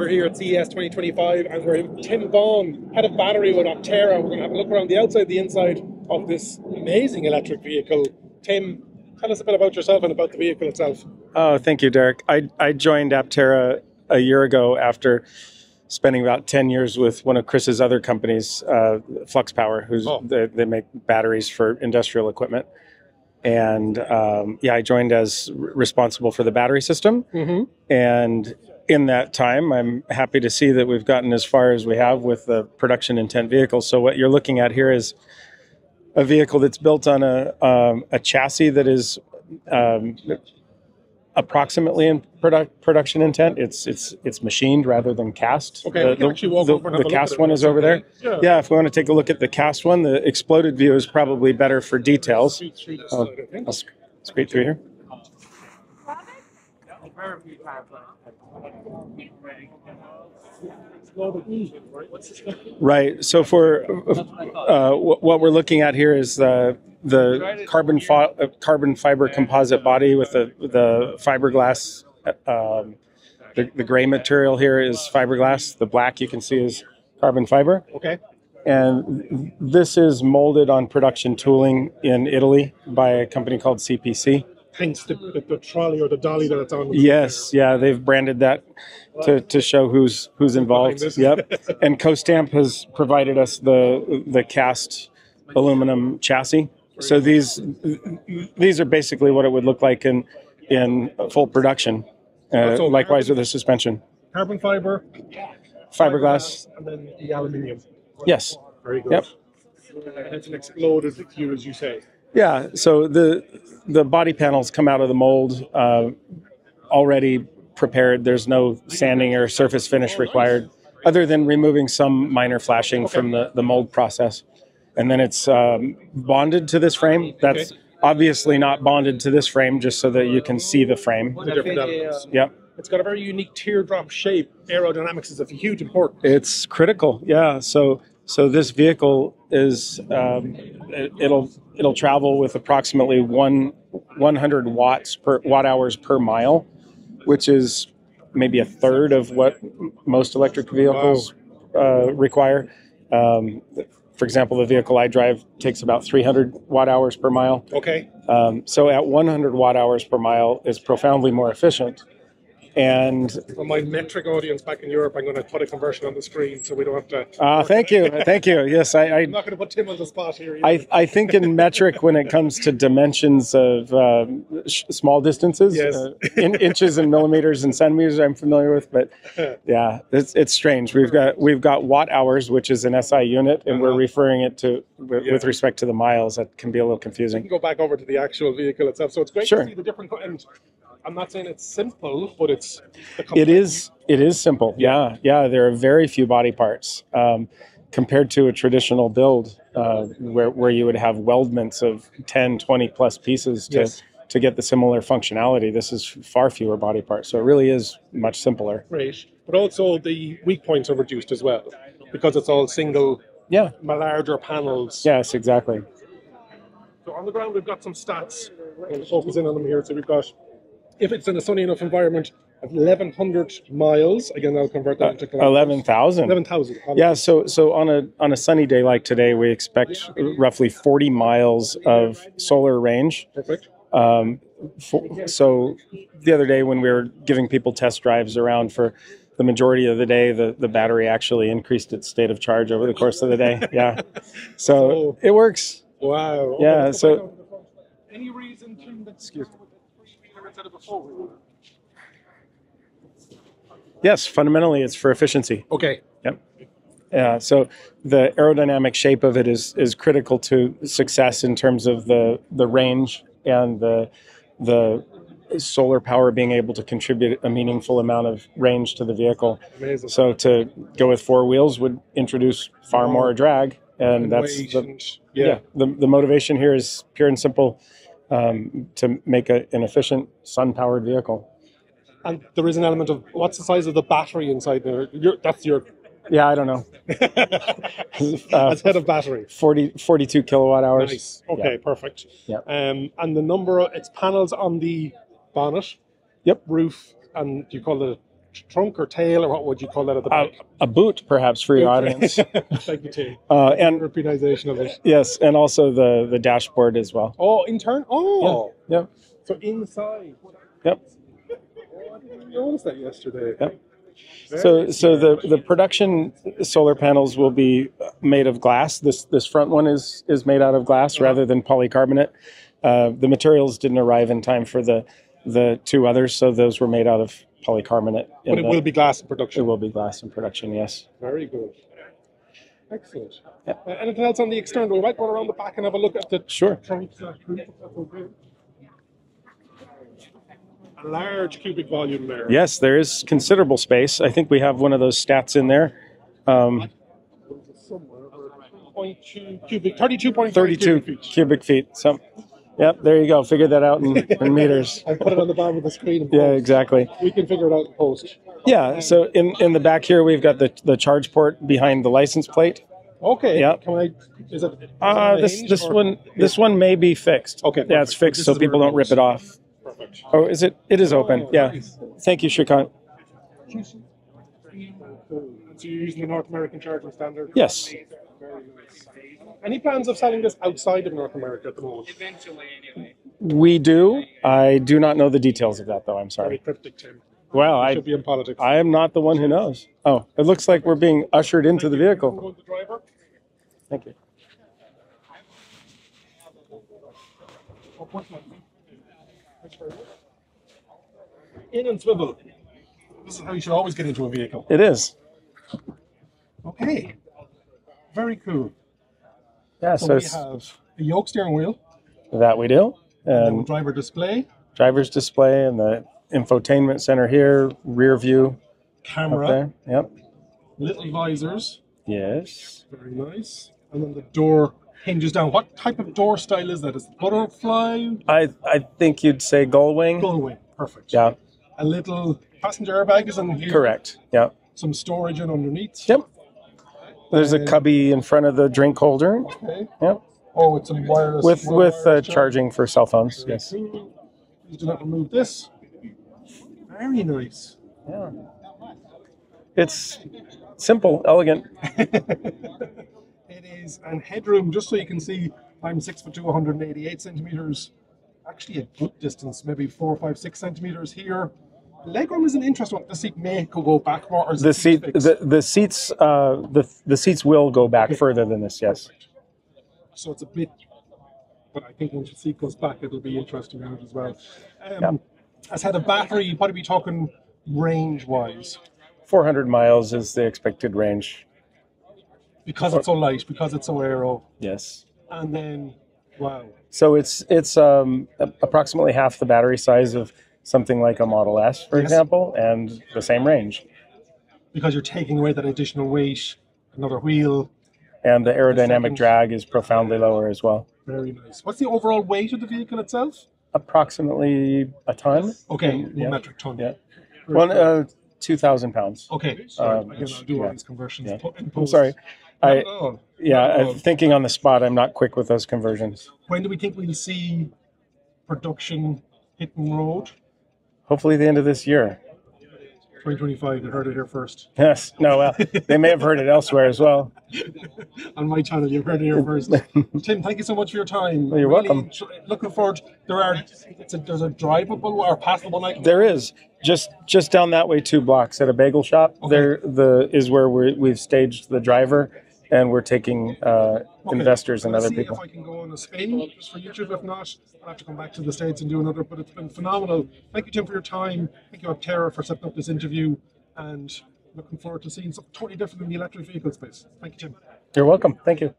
We're here at CES 2025 and we're in Tim Vaughan, head of battery with Aptera. We're going to have a look around the outside, the inside of this amazing electric vehicle. Tim, tell us a bit about yourself and about the vehicle itself. Oh, thank you, Derek. I, I joined Aptera a year ago after spending about 10 years with one of Chris's other companies, uh, Flux Power, who's Oh. they, they make batteries for industrial equipment. And um, yeah, I joined as responsible for the battery system. Mm-hmm. And in that time, I'm happy to see that we've gotten as far as we have with the production intent vehicle. So what you're looking at here is a vehicle that's built on a um, a chassis that is um, approximately in product production intent. It's it's it's machined rather than cast. Okay, the, the- the- the cast one is over there. Yeah. Yeah, if we want to take a look at the cast one, the exploded view is probably better for details. Street, street Oh. I think. I'll sc- scrape through here. Right. So for uh, what we're looking at here is the the carbon fi- uh, carbon fiber composite body with the the fiberglass. Um, the, the gray material here is fiberglass. The black you can see is carbon fiber. Okay. And this is molded on production tooling in Italy by a company called CPC. Hence the, the, the trolley or the dolly that it's on. Yes, yeah, they've branded that to, to show who's who's involved. Yep. and CoStamp has provided us the the cast aluminum chassis. So these these are basically what it would look like in in full production. Uh, So likewise with the suspension, Carbon fiber, fiberglass. and then the aluminium. Yes. Very good. Yep. And it's an exploded view, as you say. Yeah. So the the body panels come out of the mold uh, already prepared. There's no sanding or surface finish required, other than removing some minor flashing from the the mold process, and then it's um, bonded to this frame. That's obviously not bonded to this frame, just so that you can see the frame. The different elements. Yep. It's got a very unique teardrop shape. Aerodynamics is of huge importance. It's critical, yeah. So so this vehicle is um, it, it'll it'll travel with approximately one 100 watts per watt hours per mile, which is maybe a third of what most electric vehicles uh, require. Um, for example, the vehicle I drive takes about 300 watt hours per mile. Okay. Um, so at 100 watt hours per mile is profoundly more efficient. And For my metric audience back in Europe, I'm going to put a conversion on the screen so we don't have to. uh, thank you, thank you. Yes, I, I I'm not going to put Tim on the spot here. either. I, I think in metric when it comes to dimensions of um, sh- small distances, Yes. uh, in inches and millimeters and centimeters, I'm familiar with. But yeah, it's, it's strange. We've got we've got watt hours, which is an SI unit, and we're Uh-huh. referring it to with, Yeah. with respect to the miles. That can be a little confusing. go back over to the actual vehicle itself. So it's great Sure. to see the different. And I'm not saying it's simple, but it's. It is it is simple. Yeah, yeah. There are very few body parts. Um, compared to a traditional build uh, where, where you would have weldments of 10 20 plus pieces to, Yes. to get the similar functionality this is far fewer body parts so it really is much simpler great, but also the weak points are reduced as well because it's all single, yeah larger panels. yes exactly So on the ground, we've got some stats. We'll focus in on them here. So we've got, if it's in a sunny enough environment, 1,100 miles. Again, I'll convert that into kilometers. 11000 11,000. yeah so so on a on a sunny day like today we expect roughly 40 miles of solar range Perfect. Um, for, so the other day when we were giving people test drives around for the majority of the day, the, the battery actually increased its state of charge over the course of the day. Yeah. So So- it works. Wow. Yeah, so- go back over the front. Any reason to excuse me instead of before? Yes, fundamentally it's for efficiency. Okay. Yep. Yeah. So the aerodynamic shape of it is is critical to success in terms of the the range and the the solar power being able to contribute a meaningful amount of range to the vehicle. Amazing. So to go with four wheels would introduce far more drag, and And that's the, yeah. yeah. the the motivation here is pure and simple um, to make a, an efficient sun powered vehicle. And there is an element of what's the size of the battery inside there? Your, that's your Yeah, I don't know. Uh, that's head of battery. 40, 42 kilowatt hours. Nice. Okay, perfect. Yeah. Um, and the number of it's panels on the bonnet, Yep. roof, and you call it trunk or tail, or what would you call that at the Uh, back? a boot, perhaps, for your audience. Thank you, Tim. Uh, and Repeatization of it. yes, and also the the dashboard as well. Oh, in turn. Oh, Yep. so inside. Yep. Oh, I didn't notice that yesterday. Yep. Very So, so the, the production solar panels will be made of glass. This this front one is is made out of glass rather than polycarbonate. Uh, the materials didn't arrive in time for the the two others, so those were made out of polycarbonate. But it the- will be glass in production. it will be glass in production. Yes. Very good. Excellent. Uh, anything else on the external? We might go around the back and have a look at the Sure. trunk. slash roof, if that's okay. A large cubic volume there. Yes, there is considerable space. I think we have one of those stats in there. Um, Somewhere. 0.2 cubic, 32.5 32 cubic feet. cubic feet. So, yep, there you go. Figure that out in, in meters. I put it on the bottom of the screen. Yeah, exactly. We can figure it out in post. Yeah. So in, in the back here, we've got the, the charge port behind the license plate. Okay. Yeah. Can I? Is it? is Uh, it this this or- one this one may be fixed. Okay, Yeah, it's fixed so people don't rip it off. Perfect. Oh, is it? It is open. Oh, Yeah. nice. Thank you, Shrikant. So you're using the North American charging standard? Yes. Very nice. Any plans of selling this outside of North America at the moment? Eventually, anyway. We do. I do not know the details of that though. I'm sorry. Very sorry. cryptic, Tim. Well, I should be in politics. I am not the one who knows. Oh, it looks like we're being ushered into the vehicle. Go the driver. Thank you. Push button. Thanks very much. In and swivel. This is how you should always get into a vehicle. It is. Okay. Very cool. Yeah. So, So we have a yoke steering wheel, that we do, and driver display, driver's display, and the infotainment center here, rear view camera, there. Yep. little visors. Yes. Very nice. And then the door hinges down. What type of door style is that? Is it butterfly? I I think you'd say Gullwing. Gullwing. Perfect. Yeah. A little passenger airbag is in here. Correct. Yeah. Some storage in underneath. Yep. There's a cubby in front of the drink holder. Okay. Yep. Oh, it's a wireless. With with uh, charging for cell phones. Very Yes. cool. Please do not remove this. Very nice. Yeah. It's simple, elegant. it is, and headroom, just so you can see, I'm six foot two, 188 centimeters. Actually, a good distance, maybe four, five, six centimeters here. Legroom is an interesting one. The seat may go back more. The seat the, the seats uh the the seats will go back further than this, yes. So it's a bit, but I think once the seat goes back, it'll be interesting out as well. Um, Yeah. As had a battery, what are we talking range wise? 400 miles is the expected range. Because it's so light, because it's so aero, Yes. and then wow, So it's it's um, approximately half the battery size of something like a Model S, for Yes. example, and the same range. because you're taking away that additional weight, another wheel. And the aerodynamic drag is profoundly lower as well. Very nice. What's the overall weight of the vehicle itself? Approximately a ton. Okay, one Yeah. metric ton. Yeah. Very One uh, two thousand pounds. okay, sorry. um, Again, I'll do all yeah. these conversions. Yeah. I'm sorry. I yeah. I'm thinking on the spot. I'm not quick with those conversions. When do we think we'll see production hitting road? Hopefully, the end of this year. 2025. You heard it here first. Yes. No. Well, they may have heard it elsewhere as well. On my channel, you've heard it here first. Tim, thank you so much for your time. You're welcome. Looking forward. There are it's a, there's a drivable or passable night. There is just just down that way two blocks at a bagel shop. Okay. There the is where we we've staged the driver, and we're taking uh, Okay. investors and I'll other see people. if I can go on a spin just for YouTube. If not, I'll have to come back to the States and do another. But it's been phenomenal. Thank you, Tim, for your time. Thank you, Aptera, for setting up this interview. And looking forward to seeing something totally different in the electric vehicle space. Thank you, Tim. You're welcome. Thank you.